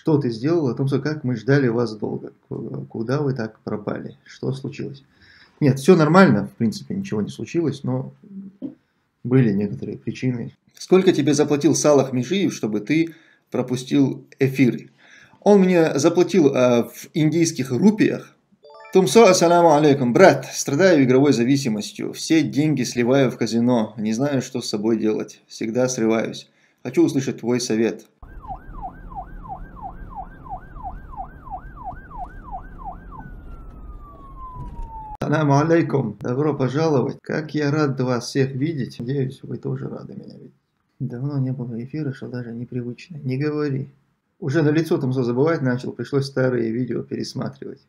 Что ты сделал? О том, что как мы ждали вас долго. Куда вы так пропали? Что случилось? Нет, все нормально, в принципе, ничего не случилось, но были некоторые причины. Сколько тебе заплатил Салах Межиев, чтобы ты пропустил эфиры? Он мне заплатил э, в индийских рупиях. Тумсо, ассаламу алейкум. Брат, страдаю игровой зависимостью. Все деньги сливаю в казино. Не знаю, что с собой делать. Всегда срываюсь. Хочу услышать твой совет. Ассаламу алейкум. Добро пожаловать. Как я рад вас всех видеть. Надеюсь, вы тоже рады меня видеть. Давно не было эфира, что даже непривычно. Не говори. Уже на лицо там забывать начал, пришлось старые видео пересматривать.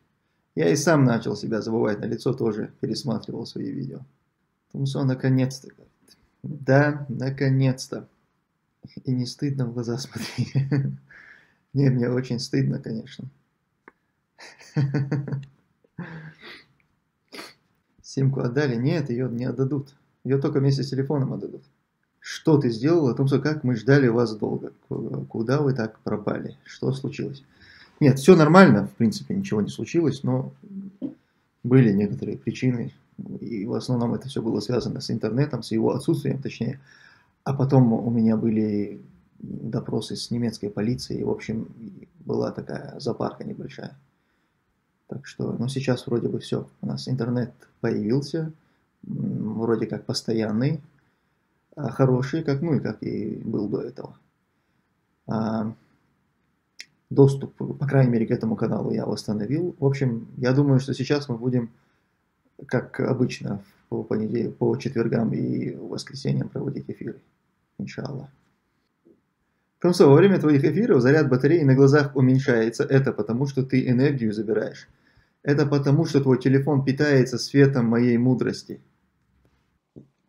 Я и сам начал себя забывать на лицо, тоже пересматривал свои видео. Тумсо наконец-то. Да, наконец-то. И не стыдно в глаза смотреть. Не, мне очень стыдно, конечно. Симку отдали? Нет, ее не отдадут. Ее только вместе с телефоном отдадут. Что ты сделал о том, что как мы ждали вас долго? Куда вы так пропали? Что случилось? Нет, все нормально, в принципе, ничего не случилось, но были некоторые причины. И в основном это все было связано с интернетом, с его отсутствием, точнее. А потом у меня были допросы с немецкой полицией. В общем, была такая запарка небольшая. Так что, ну сейчас вроде бы все. У нас интернет появился, вроде как постоянный, а хороший, как, ну и как и был до этого. А, доступ, по крайней мере, к этому каналу я восстановил. В общем, я думаю, что сейчас мы будем, как обычно, по, понедельникам, по четвергам и воскресеньям проводить эфиры. Иншаллах. Комсо, во время твоих эфиров заряд батареи на глазах уменьшается. Это потому, что ты энергию забираешь. Это потому, что твой телефон питается светом моей мудрости.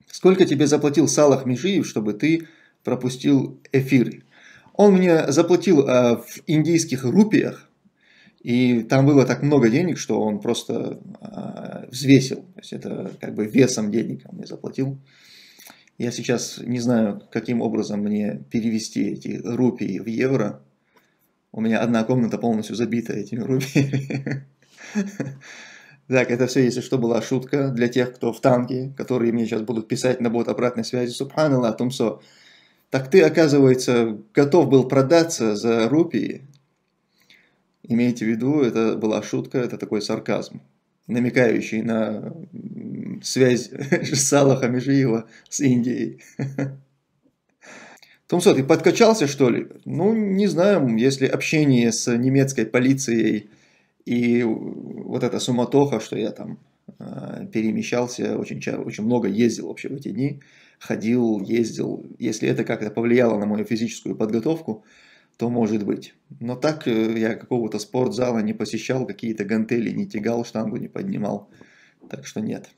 Сколько тебе заплатил Салах Межиев, чтобы ты пропустил эфиры? Он мне заплатил э, в индийских рупиях, и там было так много денег, что он просто э, взвесил. То есть это как бы весом денег он мне заплатил. Я сейчас не знаю, каким образом мне перевести эти рупии в евро. У меня одна комната полностью забита этими рупиями. Так, это все, если что, была шутка для тех, кто в танке, которые мне сейчас будут писать на бот обратной связи. Субханаллах, Тумсо. Так ты, оказывается, готов был продаться за рупии. Имейте в виду, это была шутка, это такой сарказм, намекающий на связь Салаха Межиева с Индией. Тумсо, ты подкачался, что ли? Ну, не знаю, если общение с немецкой полицией – и вот эта суматоха, что я там э, перемещался, очень, очень много ездил вообще в эти дни, ходил, ездил. Если это как-то повлияло на мою физическую подготовку, то может быть. Но так э, я какого-то спортзала не посещал, какие-то гантели не тягал, штангу не поднимал. Так что нет.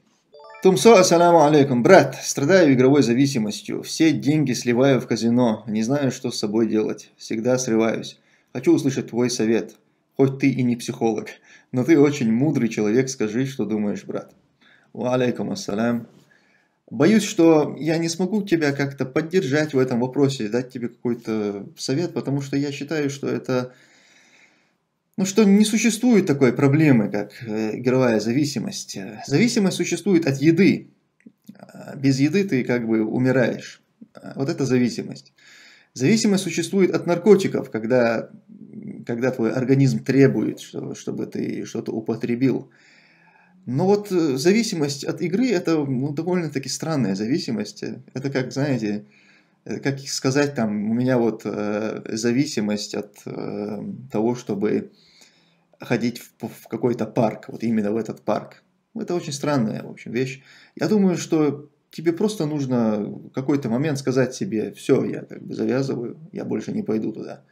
Тумсо, ассаламу алейкум. Брат, страдаю игровой зависимостью. Все деньги сливаю в казино. Не знаю, что с собой делать. Всегда срываюсь. Хочу услышать твой совет. Хоть ты и не психолог, но ты очень мудрый человек, скажи, что думаешь, брат. Алейкум ассалям. Боюсь, что я не смогу тебя как-то поддержать в этом вопросе, дать тебе какой-то совет, потому что я считаю, что это... Ну, что не существует такой проблемы, как э, игровая зависимость. Зависимость существует от еды. Без еды ты как бы умираешь. Вот это зависимость. Зависимость существует от наркотиков, когда когда твой организм требует, чтобы ты что-то употребил. Но вот э, зависимость от игры это ну, довольно-таки странная зависимость. Это как, знаете, э, как сказать, там, у меня вот э, зависимость от э, того, чтобы ходить в, в какой-то парк, вот именно в этот парк. Это очень странная, в общем, вещь. Я думаю, что тебе просто нужно в какой-то момент сказать себе, все, я как бы завязываю, я больше не пойду туда.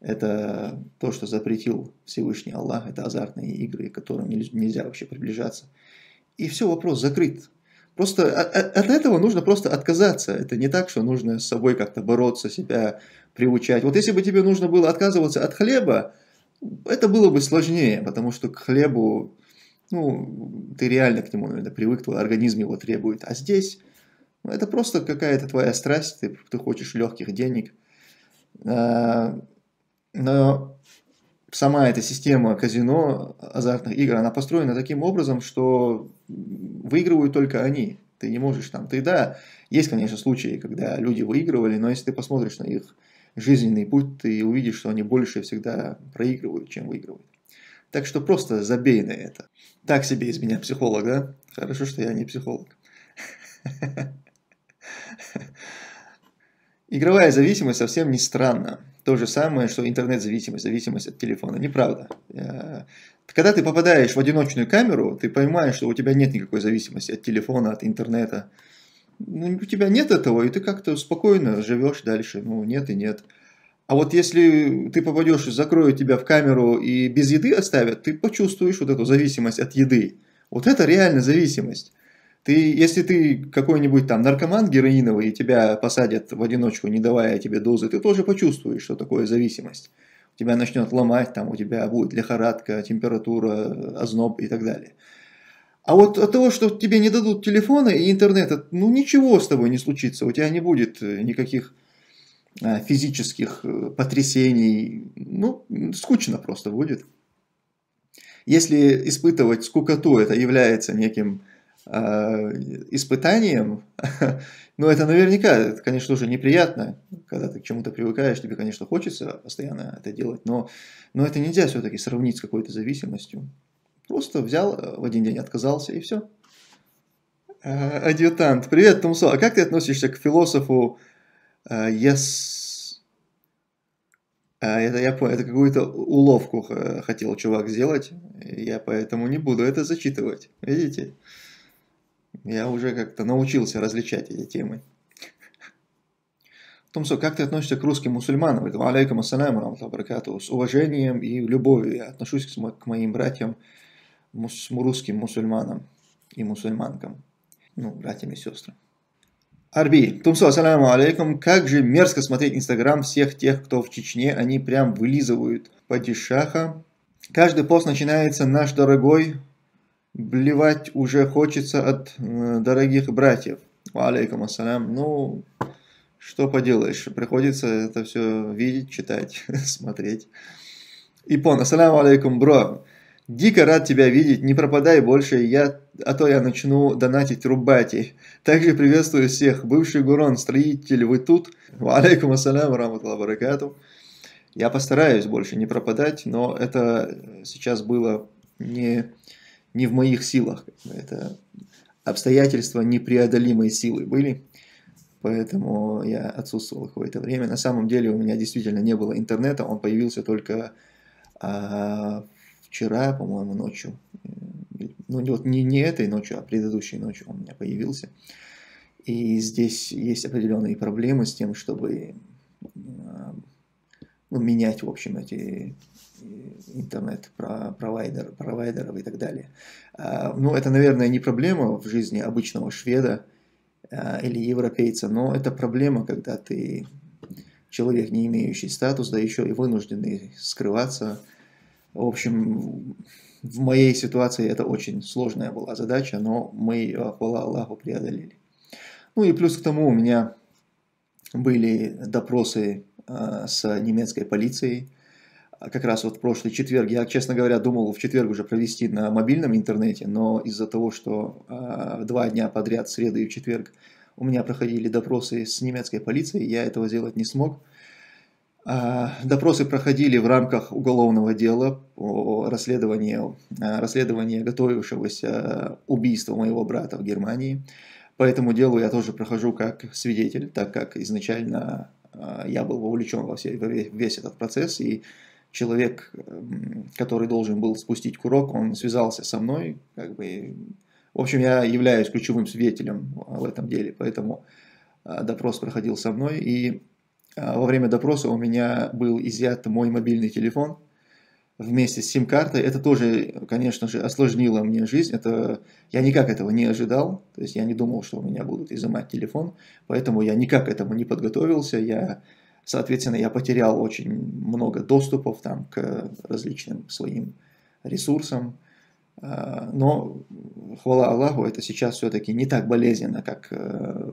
Это то, что запретил Всевышний Аллах, это азартные игры, к которым нельзя вообще приближаться. И все, вопрос закрыт. Просто от этого нужно просто отказаться. Это не так, что нужно с собой как-то бороться, себя приучать. Вот если бы тебе нужно было отказываться от хлеба, это было бы сложнее, потому что к хлебу, ну, ты реально к нему, наверное, привык, твой организм его требует. А здесь, ну, это просто какая-то твоя страсть, ты, ты хочешь легких денег. А, но сама эта система казино, азартных игр, она построена таким образом, что выигрывают только они. Ты не можешь там, ты да, есть, конечно, случаи, когда люди выигрывали, но если ты посмотришь на их жизненный путь, ты увидишь, что они больше всегда проигрывают, чем выигрывают. Так что просто забей на это. Так себе из меня психолог, да? Хорошо, что я не психолог. Игровая зависимость совсем не странна. То же самое, что интернет-зависимость, зависимость от телефона. Неправда. Э, когда ты попадаешь в одиночную камеру, ты понимаешь, что у тебя нет никакой зависимости от телефона, от интернета. Ну, у тебя нет этого, и ты как-то спокойно живешь дальше. Ну, нет и нет. А вот если ты попадешь, закроют тебя в камеру и без еды оставят, ты почувствуешь вот эту зависимость от еды. Вот это реально зависимость. Ты, если ты какой-нибудь там наркоман героиновый, и тебя посадят в одиночку, не давая тебе дозы, ты тоже почувствуешь, что такое зависимость. Тебя начнет ломать, там у тебя будет лихорадка, температура, озноб и так далее. А вот от того, что тебе не дадут телефона и интернета, ну ничего с тобой не случится, у тебя не будет э, никаких а, физических э, потрясений, ну, скучно просто будет. Если испытывать скукоту, это является неким Э, испытанием, но это наверняка, это, конечно, уже неприятно, когда ты к чему-то привыкаешь, тебе, конечно, хочется постоянно это делать, но, но это нельзя все-таки сравнить с какой-то зависимостью. Просто взял, э, в один день отказался и все. Э, адъютант. Привет, Тумсо. А как ты относишься к философу Yes... Это я понял, это какую-то уловку хотел чувак сделать. Я поэтому не буду это зачитывать. Видите? Я уже как-то научился различать эти темы. Томсо, как ты относишься к русским мусульманам? Алейкум ассаляму. С уважением и любовью я отношусь к моим братьям, мус, русским мусульманам и мусульманкам. Ну, братьям и сестрам. Арби, Тумсо, ассаляму алейкум. Как же мерзко смотреть инстаграм всех тех, кто в Чечне, они прям вылизывают падишаха. Каждый пост начинается «Наш дорогой блевать уже хочется от э, дорогих братьев. Алейкум ассалям. Ну, что поделаешь, приходится это все видеть, читать, смотреть. Ипон, ассаляму алейкум, бро. Дико рад тебя видеть, не пропадай больше, я, а то я начну донатить рубати. Также приветствую всех. Бывший Гурон, строитель, вы тут? Алейкум ассалям, раматулла баракату. Я постараюсь больше не пропадать, но это сейчас было не не в моих силах. Это обстоятельства непреодолимой силы были, поэтому я отсутствовал какое-то время. На самом деле у меня действительно не было интернета, он появился только а, вчера, по-моему, ночью. Ну, вот не, не этой ночью, а предыдущей ночью он у меня появился. И здесь есть определенные проблемы с тем, чтобы а, ну, менять, в общем, эти интернет-провайдер, провайдеров и так далее. А, ну, это, наверное, не проблема в жизни обычного шведа а, или европейца, но это проблема, когда ты человек, не имеющий статус, да еще и вынужденный скрываться. В общем, в моей ситуации это очень сложная была задача, но мы ее, хвала Аллаху, преодолели. Ну и плюс к тому у меня были допросы э, с немецкой полицией, а как раз вот в прошлый четверг. Я, честно говоря, думал в четверг уже провести на мобильном интернете, но из-за того, что э, два дня подряд, среду и четверг, у меня проходили допросы с немецкой полицией, я этого сделать не смог. Э, допросы проходили в рамках уголовного дела по расследованию, э, расследованию готовившегося убийства моего брата в Германии. По этому делу я тоже прохожу как свидетель, так как изначально я был вовлечен во все, весь этот процесс, и человек, который должен был спустить курок, он связался со мной, как бы, в общем, я являюсь ключевым свидетелем в этом деле, поэтому допрос проходил со мной, и во время допроса у меня был изъят мой мобильный телефон вместе с сим-картой. Это тоже, конечно же, осложнило мне жизнь. Это, я никак этого не ожидал, то есть я не думал, что у меня будут изымать телефон, поэтому я никак к этому не подготовился. Я Соответственно, я потерял очень много доступов там, к различным своим ресурсам. А, но, хвала Аллаху, это сейчас все-таки не так болезненно, как э,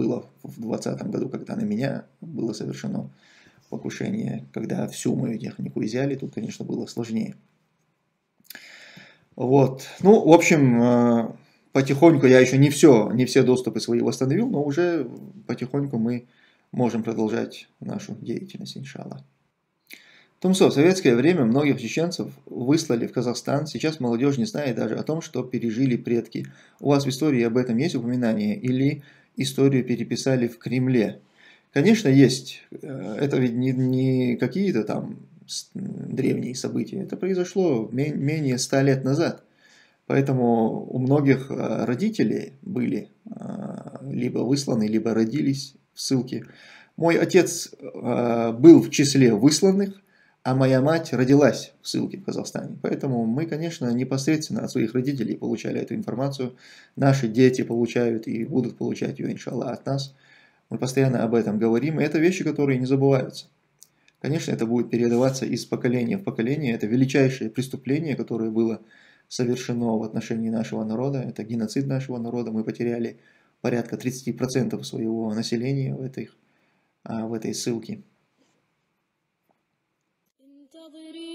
было в 2020 году, когда на меня было совершено покушение, когда всю мою технику изъяли, тут, конечно, было сложнее. Вот. Ну, в общем, э, потихоньку я еще не все, не все доступы свои восстановил, но уже потихоньку мы можем продолжать нашу деятельность, иншаллах. Тумсо, в советское время многих чеченцев выслали в Казахстан. Сейчас молодежь не знает даже о том, что пережили предки. У вас в истории об этом есть упоминание? Или историю переписали в Кремле? Конечно, есть. Э, это ведь не, не какие-то там древние события. Это произошло менее ста лет назад. Поэтому у многих э, родителей были э, либо высланы, либо родились в ссылке. Мой отец был в числе высланных, а моя мать родилась в ссылке в Казахстане. Поэтому мы, конечно, непосредственно от своих родителей получали эту информацию. Наши дети получают и будут получать ее, иншаллах, от нас. Мы постоянно об этом говорим, и это вещи, которые не забываются. Конечно, это будет передаваться из поколения в поколение. Это величайшее преступление, которое было совершено в отношении нашего народа. Это геноцид нашего народа. Мы потеряли порядка 30% своего населения в этой, а, в этой ссылке. وسأمحو